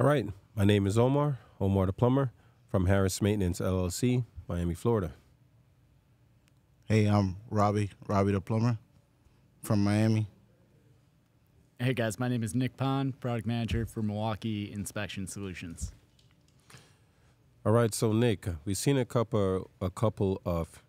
All right. My name is Omar, Omar the Plumber from Harris Maintenance LLC, Miami, Florida. Hey, I'm Robby, Robby the plumber from Miami. Hey guys, my name is Nick Pond, product manager for Milwaukee Inspection Solutions. All right, so Nick, we've seen a couple a couple of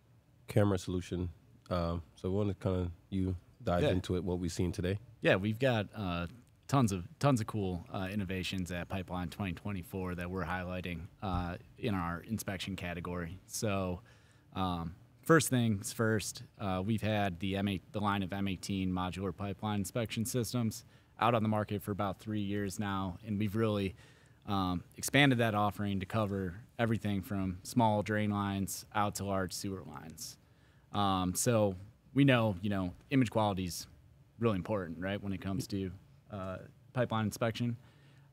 camera solution. Um, so we want to kind of you dive Yeah. into it. What we've seen today. Yeah, we've got uh, tons of tons of cool uh, innovations at Pipeline 2024 that we're highlighting uh, in our inspection category. So, um, first things first, uh, we've had the M8, the line of M18 modular pipeline inspection systems out on the market for about three years now, and we've really um, expanded that offering to cover everything from small drain lines out to large sewer lines. Um, so we know, you know, image quality is really important, right, when it comes to uh, pipeline inspection.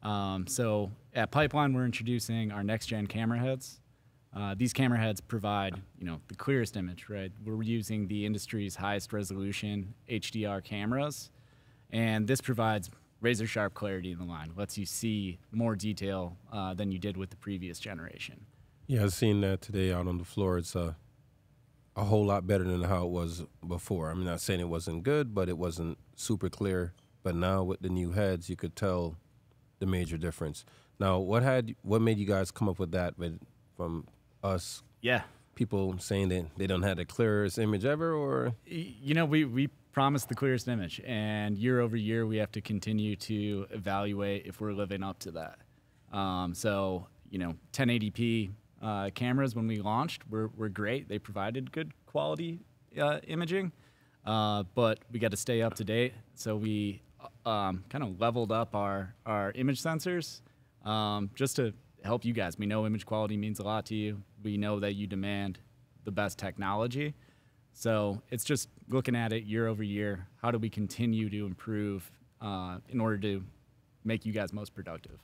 Um, so at Pipeline, we're introducing our next gen camera heads. Uh, these camera heads provide, you know, the clearest image, right? We're using the industry's highest resolution HDR cameras, and this provides razor sharp clarity in the line. Lets you see more detail uh, than you did with the previous generation. Yeah, I've seen that today out on the floor. It's uh, a whole lot better than how it was before. I'm not saying it wasn't good, but it wasn't super clear. But now with the new heads, you could tell the major difference. Now, what had what made you guys come up with that? With from us? Yeah, people saying that they don't have the clearest image ever, or? You know we we promise the clearest image and year over year we have to continue to evaluate if we're living up to that. Um, so you know 1080p uh, cameras when we launched were, were great. They provided good quality uh, imaging uh, but we got to stay up to date. So we um, kind of leveled up our our image sensors um, just to help you guys we know image quality means a lot to you we know that you demand the best technology so it's just looking at it year over year. How do we continue to improve uh, in order to make you guys most productive?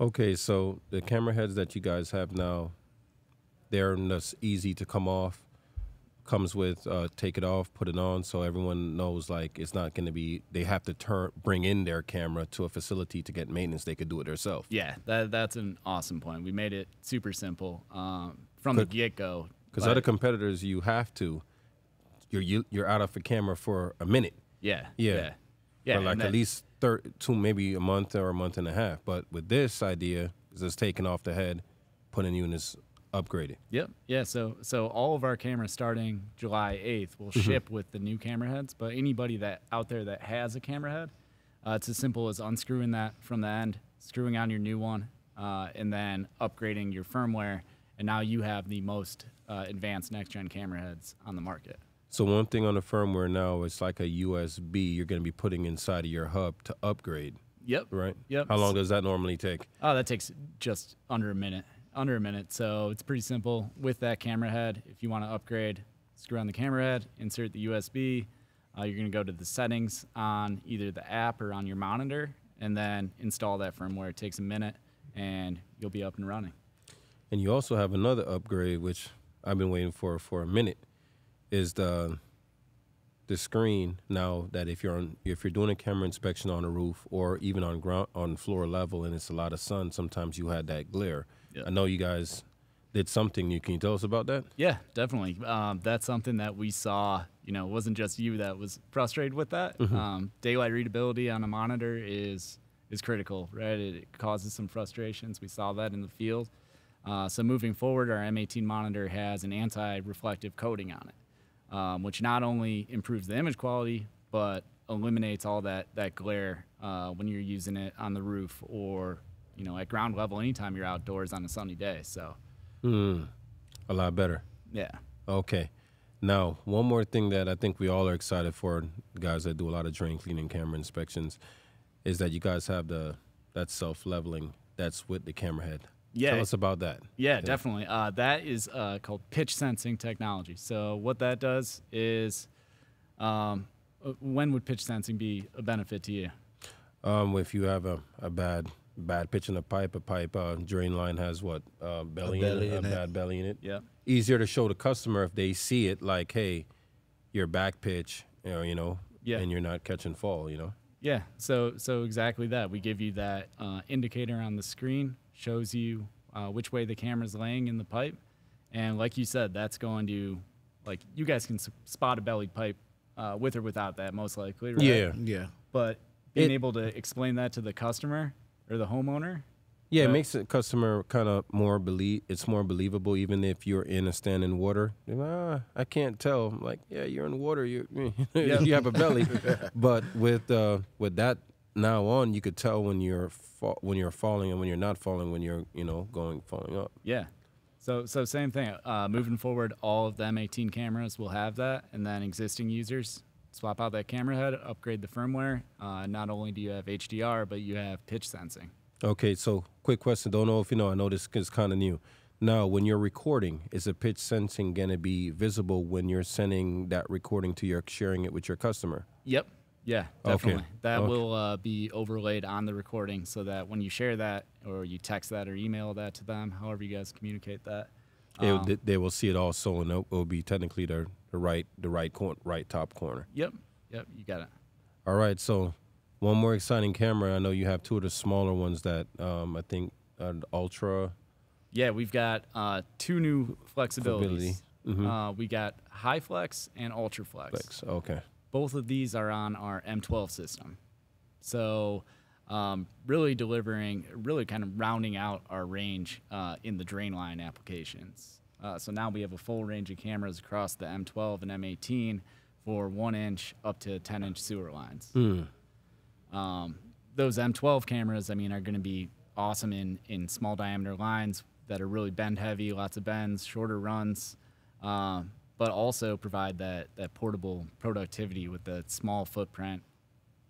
okay, so the camera heads that you guys have now, they're just easy to come off. Comes with uh, take it off, put it on, so everyone knows like it's not going to be. They have to turn bring in their camera to a facility to get maintenance. They could do it themselves. Yeah, that, that's an awesome point. We made it super simple um, from the get go. Because other competitors, you have to. You're you, you're out of a camera for a minute. yeah, Yeah. yeah, yeah, like at least thir- two, maybe a month or a month and a half. But with this idea, it's just taking off the head, putting you in this upgraded. Yep. Yeah. So so all of our cameras starting July 8th will ship with the new camera heads. But anybody that out there that has a camera head, uh, it's as simple as unscrewing that from the end, screwing on your new one, uh, and then upgrading your firmware. And now you have the most uh, advanced next gen camera heads on the market. So one thing on the firmware now, it's like a USB you're going to be putting inside of your hub to upgrade, Yep. right? Yep. How long does that normally take? Oh, that takes just under a minute. Under a minute. So it's pretty simple with that camera head. If you want to upgrade, screw on the camera head, insert the USB. Uh, you're going to go to the settings on either the app or on your monitor, and then install that firmware. It takes a minute, and you'll be up and running. And you also have another upgrade, which I've been waiting for for a minute, is the the screen. Now that if you're on if you're doing a camera inspection on a roof or even on ground on floor level and it's a lot of sun, sometimes you had that glare. Yeah. I know you guys did something. You can you tell us about that? Yeah, definitely. Um, that's something that we saw. You know, it wasn't just you that was frustrated with that. Um, daylight readability on a monitor is is critical, right? It, it causes some frustrations. We saw that in the field. Uh, so moving forward, our M18 monitor has an anti-reflective coating on it, um, which not only improves the image quality but eliminates all that that glare uh, when you're using it on the roof or you know at ground level anytime you're outdoors on a sunny day. So Hmm. A lot better. yeah. Okay. Now, one more thing that I think we all are excited for, guys that do a lot of drain cleaning camera inspections, is that you guys have the that self leveling that's with the camera head. Yeah. Tell us about that. Yeah, definitely. Uh, that is uh, called pitch sensing technology. So what that does is, um, uh, when would pitch sensing be a benefit to you? Um, if you have a, a bad bad pitch in a pipe, a pipe uh, drain line has what uh, belly, belly in it, in a it. bad belly in it. Yeah. Easier to show the customer if they see it, like, hey, your back pitch, you know, you know, Yeah. and you're not catching fall, you know. Yeah, so so exactly that. We give you that uh, indicator on the screen, shows you uh, which way the camera's laying in the pipe, and like you said, that's going to like you guys can spot a bellied pipe uh, with or without that, most likely, right? Yeah. Yeah. But being It- able to explain that to the customer or the homeowner, Yeah, it makes the customer kind of more believe. It's more believable, even if you're in a standing water. Like, Ah, I can't tell. I'm like, yeah, you're in water. You you have a belly, but with uh, with that now on, you could tell when you're fa- when you're falling and when you're not falling. When you're you know going falling up. Yeah. So so same thing. Uh, moving forward, all of the M18 cameras will have that, and then existing users swap out that camera head, upgrade the firmware. Uh, not only do you have HDR, but you have pitch sensing. Okay, so quick question. Don't know if you know. I know this is kind of new. Now, when you're recording, is the pitch sensing going to be visible when you're sending that recording to your sharing it with your customer? Yep. Yeah, Okay. definitely. That Okay. will uh, be overlaid on the recording so that when you share that or you text that or email that to them, however you guys communicate that. It- um, they, they will see it also, and it will be technically the the right the right cor- right top corner. Yep. Yep. You got it. All right, so one more exciting camera. I know you have two of the smaller ones that um, I think are the Ultra. Yeah, we've got uh, two new flexibilities. Mhm. Uh, we got high flex and ultra flex. Flex. Okay. both of these are on our M12 system. So, um, really delivering, really kind of rounding out our range uh, in the drain line applications. Uh, so now we have a full range of cameras across the M12 and M18 for one inch up to 10 inch sewer lines. Hmm. Um, those M12 cameras, I mean, are going to be awesome in, in small diameter lines that are really bend heavy, lots of bends, shorter runs, um, but also provide that, that portable productivity with the small footprint,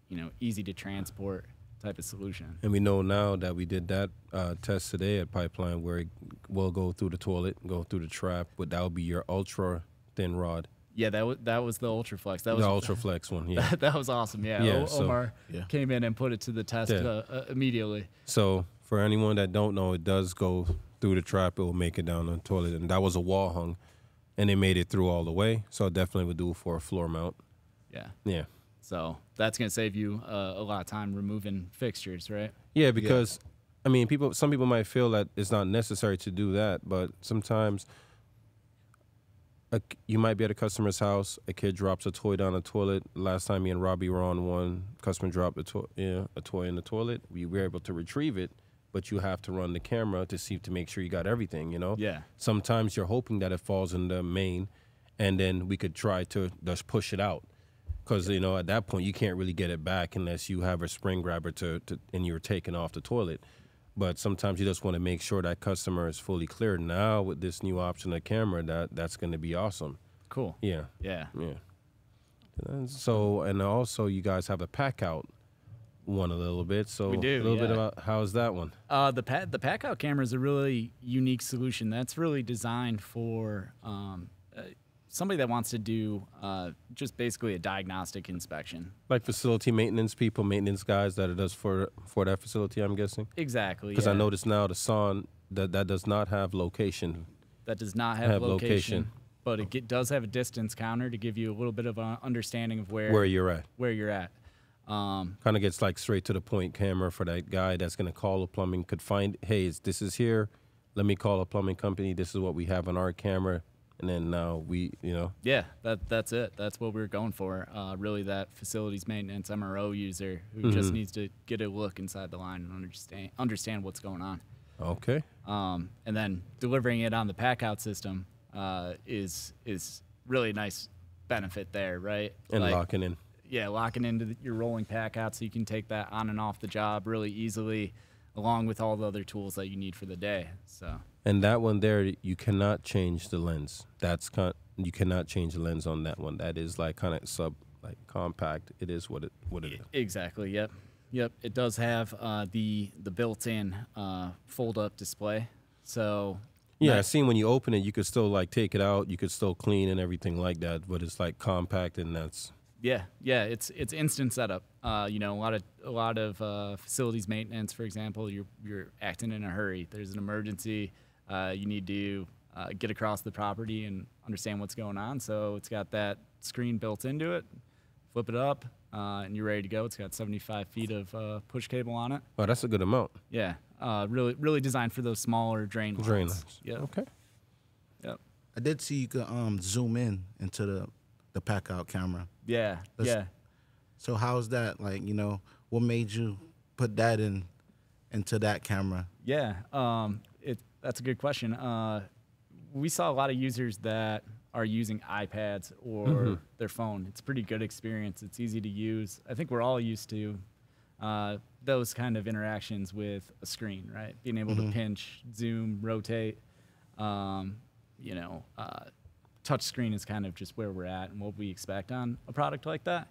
you know, easy to transport type of solution. And we know now that we did that uh, test today at Pipeline, where it will go through the toilet, go through the trap, but that would be your ultra thin rod, Yeah, that was that was the Ultraflex. That was the Ultra Flex one. Yeah. that was awesome. Yeah, Yeah, O- so- Omar Yeah. came in and put it to the test Yeah. uh, uh, immediately. So for anyone that don't know, it does go through the trap. It will make it down the toilet, and that was a wall hung, and it made it through all the way. So it definitely would do for a floor mount. Yeah, Yeah, so that's gonna save you uh, a lot of time removing fixtures, right? yeah, because I mean, people. Some people might feel that it's not necessary to do that, but sometimes. A, you might be at a customer's house. A kid drops a toy down the toilet. Last time me and Robby were on one, customer dropped a, to- yeah, a toy in the toilet. We were able to retrieve it, but you have to run the camera to see to make sure you got everything. You know. Yeah. sometimes you're hoping that it falls in the main and then we could try to just push it out because you know at that point you can't really get it back unless you have a spring grabber to, to and you're taking off the toilet. But sometimes you just want to make sure that customer is fully cleared now with this new option of camera that that's going to be awesome. Cool. yeah. Yeah. yeah. And so and also you guys have a pack out one a little bit so We do, a little bit about how's that one? Uh, the pa- the pack out camera is a really unique solution. That's really designed for um, somebody that wants to do uh, just basically a diagnostic inspection. like facility maintenance people maintenance guys that it does for for that facility i'm guessing Exactly. Because I yeah. noticed now the Son that that does not have location. that does not have, have location, location. but it get, does have a distance counter to give you a little bit of an understanding of where Where you're at. where you're at. Um, Kind of gets like straight to the point camera for that guy that's gonna call a plumbing could find hey this is here. Let me call a plumbing company. This is what we have on our camera, and then now we you know Yeah, that that's it. That's what we are going for. Uh, really, that facilities maintenance MRO user who just Mhm. needs to get a look inside the line and understand understand what's going on. okay Um, and then delivering it on the pack out system uh, is is really a nice benefit there, right? and Like, locking in. yeah, locking into the, your rolling pack out so you can take that on and off the job really easily, along with all the other tools that you need for the day. So And that one there, you cannot change the lens. That's con- you cannot change the lens on that one. That is like kind of sub like compact. It is what it what it is. Exactly. Yep. Yep. It does have uh, the the built-in uh, fold-up display. So Yeah, I nice- seen when you open it, you could still like take it out. You could still clean and everything like that. But it's like compact, and that's Yeah, yeah, it's it's instant setup. Uh, you know, a lot of a lot of uh, facilities maintenance, for example, you're you're acting in a hurry. There's an emergency. Uh, you need to uh, get across the property and understand what's going on. So it's got that screen built into it. Flip it up, uh, and you're ready to go. It's got 75 feet of uh, push cable on it. Oh, that's a good amount. Yeah, uh, really, really designed for those smaller drain lines. Drain lines. Yep. Okay. Yep. I did see you could um zoom in into the the pack out camera. Yeah. Let's- yeah. So how's that? Like, you know, what made you put that in into that camera? Yeah, um, it, that's a good question. Uh, we saw a lot of users that are using iPads or their phone. It's a pretty good experience. It's easy to use. I think we're all used to uh, those kind of interactions with a screen, right? Being able to pinch, zoom, rotate. Um, you know, uh, touch screen is kind of just where we're at and what we expect on a product like that.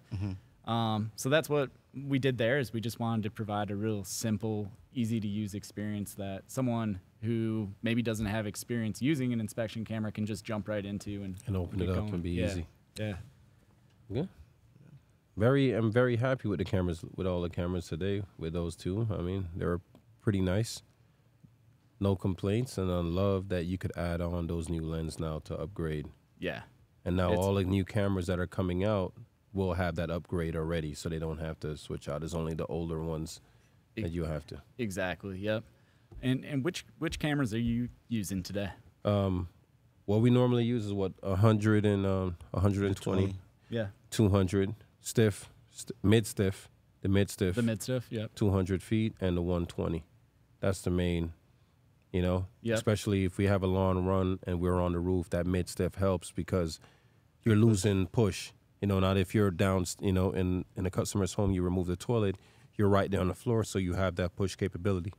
Um, so that's what we did there is we just wanted to provide a real simple, easy to use experience that someone who maybe doesn't have experience using an inspection camera can just jump right into and, And open it up going. and be Yeah. easy. Yeah. Yeah. Very, I'm very happy with the cameras, with all the cameras today, with those two. I mean, they're pretty nice. No complaints, and I love that you could add on those new lens now to upgrade. Yeah. And now It's- all the new cameras that are coming out will have that upgrade already, so they don't have to switch out. It's only the older ones that you have to. Exactly. Yep. And and which which cameras are you using today? Um, what we normally use is what 100 and um, 120, 20. Yeah. 200 stiff, st- mid stiff, the mid stiff. The mid stuff. Yep. 200 feet and the 120. That's the main, you know, Yep. especially if we have a long run and we're on the roof, that mid stiff helps because you're losing push. You know, not if you're down, you know, in, in a customer's home, you remove the toilet, you're right there on the floor, so you have that push capability.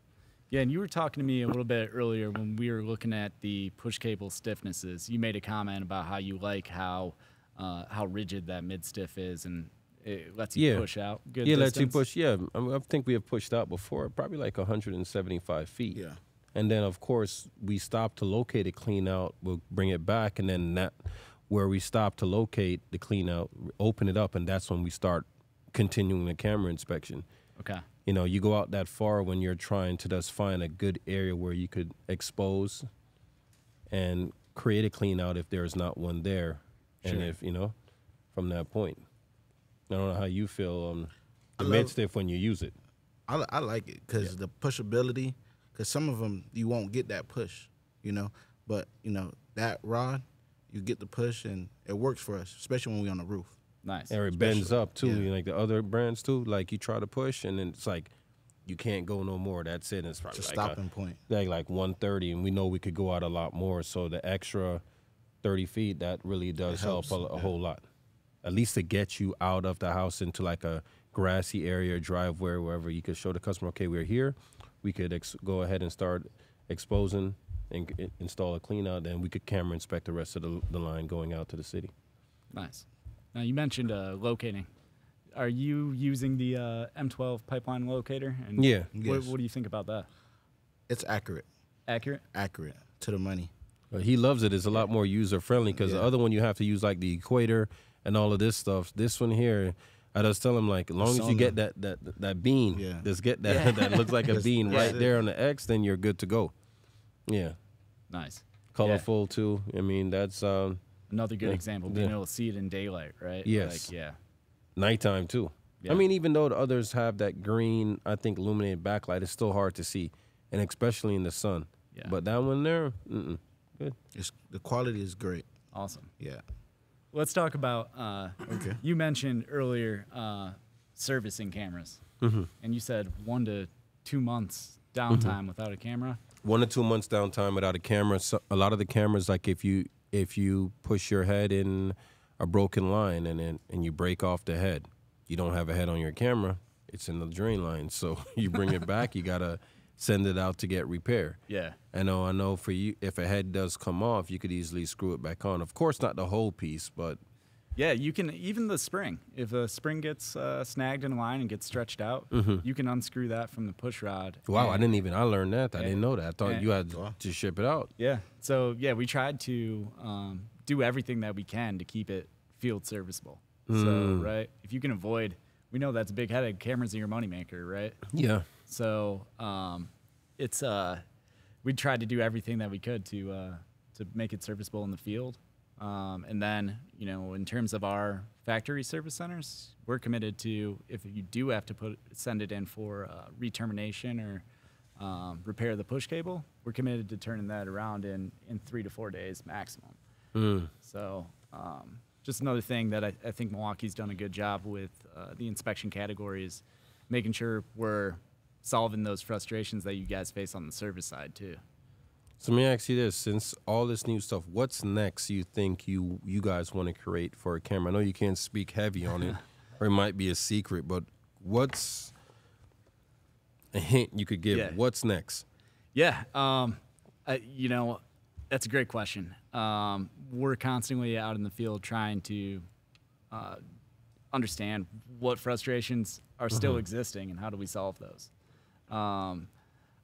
Yeah, and you were talking to me a little bit earlier when we were looking at the push cable stiffnesses. You made a comment about how you like how uh, how rigid that mid stiff is, and it lets you Yeah. push out. Good yeah, lets you push. Yeah, I, mean, I think we have pushed out before, probably like 175 feet. Yeah. And then, of course, we stop to locate it, clean out, we'll bring it back, and then that where we stop to locate the clean out, open it up, and that's when we start continuing the camera inspection. Okay. You know, you go out that far when you're trying to just find a good area where you could expose and create a clean out if there's not one there. And if, you know, from that point. I don't know how you feel um, the mid stiff when you use it. I, I like it because the pushability. Because some of them you won't get that push, you know. But you know that rod, you get the push and it works for us, especially when we on the roof. Nice. And it bends Especially- up too, yeah. you know, like the other brands too. Like you try to push, and then it's like you can't go no more. That's it. And it's probably It's a like, stopping point. like like one thirty, and we know we could go out a lot more. So the extra thirty feet that really does help a, a yeah. whole lot. At least to get you out of the house into like a grassy area, driveway, wherever you could show the customer, okay, we're here. We could ex- go ahead and start exposing and c- install a clean out. Then we could camera inspect the rest of the, the line going out to the city. Nice. Now you mentioned uh, locating. Are you using the uh, M12 pipeline locator? And Yeah. What, Yes. what do you think about that? It's accurate, Accurate. accurate to the money. But he loves it. It's a lot more user friendly because the other one you have to use like the equator and all of this stuff. This one here, I just tell him like, as long as you get that that that bean, Yeah. just get that that looks like a bean that's right there on the X, then you're good to go. Yeah, Nice. colorful too. I mean, that's um, Another good Yeah. example, being Yeah. able to see it in daylight, right? Yes. Like, yeah. nighttime too. Yeah. I mean, even though the others have that green, I think illuminated backlight, it's still hard to see, and especially in the sun. Yeah. But that one there, mm-mm, good. It's the quality is great. Awesome. Yeah. Let's talk about. Uh, Okay. You mentioned earlier uh, servicing cameras, Mm-hmm. and you said one to two months downtime without a camera. one to two months downtime without a camera. So a lot of the cameras, like if you if you push your head in a broken line and then and you break off the head, you don't have a head on your camera. It's in the drain line, so you bring it back. You gotta send it out to get repair. Yeah. I know, I know. For you, if a head does come off, you could easily screw it back on. Of course, not the whole piece, but Yeah, you can even the spring. If a spring gets uh, snagged in line and gets stretched out, you can unscrew that from the push rod. Mm-hmm. wow, I didn't even. I learned that. I Yeah. didn't know that. I thought Yeah. you had Wow. to ship it out. Yeah. So yeah, we tried to um, do everything that we can to keep it field serviceable. So Mm. right, if you can avoid, we know that's a big headache. Cameras are your moneymaker, right? Yeah. So um, it's uh, we tried to do everything that we could to uh, to make it serviceable in the field. Um, and then, you know, in terms of our factory service centers, we're committed to if you do have to put send it in for uh, re-termination or um, repair the push cable, we're committed to turning that around in in three to four days maximum. So um, just another thing that I, I think Milwaukee's done a good job with uh, the inspection categories, making sure we're solving those frustrations that you guys face on the service side too. So let me ask you this: since all this new stuff, what's next? You think you you guys want to create for a camera? I know you can't speak heavy on it, or it might be a secret, but what's a hint you could give? Yeah. What's next? Yeah, um, I, you know, that's a great question. Um, we're constantly out in the field trying to uh, understand what frustrations are still existing and how do we solve those. Um,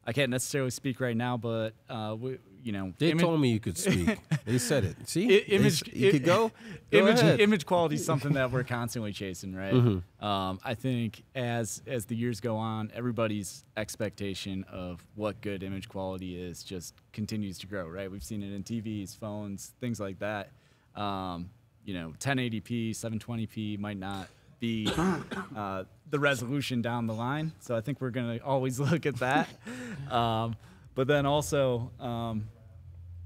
I can't necessarily speak right now, but uh, we, you know, They told me you could speak. they said it. See, I- image, s- you i- could go. Go image, ahead. image quality is something that we're constantly chasing, right? Um, I think as as the years go on, everybody's expectation of what good image quality is just continues to grow, right? We've seen it in TVs, phones, things like that. Um, you know, 1080p, 720p might not be uh, the resolution down the line, so I think we're gonna always look at that. Um, but then also, um,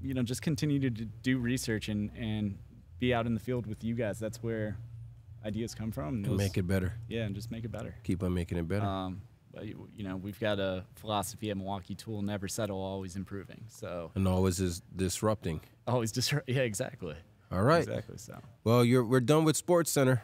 you know, just continue to do research and, and be out in the field with you guys. That's where ideas come from. and And those- make it better. yeah, and just make it better. Keep on making it better. Um, but you you know, we've got a philosophy at Milwaukee Tool: never settle, always improving. So and always is disrupting. always disrupt. Yeah, exactly. All right. Exactly. So. Well, you're we're done with Sports Center.